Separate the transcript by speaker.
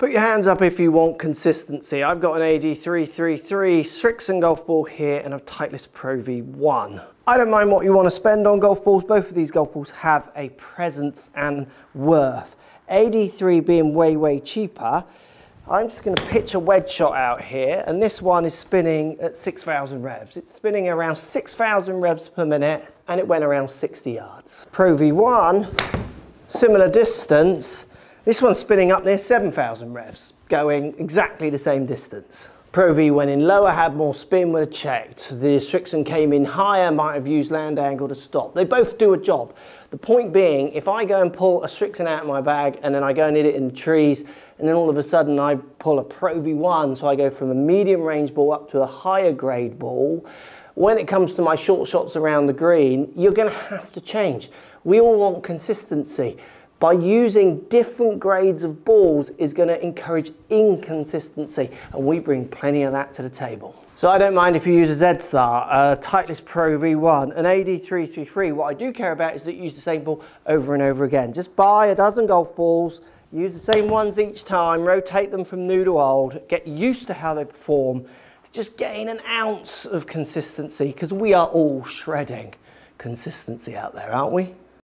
Speaker 1: Put your hands up if you want consistency. I've got an AD333 Srixon golf ball here and a Titleist Pro V1. I don't mind what you want to spend on golf balls. Both of these golf balls have a presence and worth. AD3 being way, way cheaper, I'm just going to pitch a wedge shot out here and this one is spinning at 6,000 revs. It's spinning around 6,000 revs per minute and it went around 60 yards. Pro V1, similar distance, this one's spinning up near 7,000 revs, going exactly the same distance. Pro V went in lower, had more spin, would have checked. The Srixon came in higher, might have used land angle to stop. They both do a job. The point being, if I go and pull a Srixon out of my bag and then I go and hit it in the trees, and then all of a sudden I pull a Pro V1, so I go from a medium range ball up to a higher grade ball, when it comes to my short shots around the green, you're gonna have to change. We all want consistency by using different grades of balls is going to encourage inconsistency and we bring plenty of that to the table. So I don't mind if you use a Z-Star, a Titleist Pro V1, an AD333. What I do care about is that you use the same ball over and over again. Just buy a dozen golf balls, use the same ones each time, rotate them from new to old, get used to how they perform, just gain an ounce of consistency because we are all shredding consistency out there, aren't we?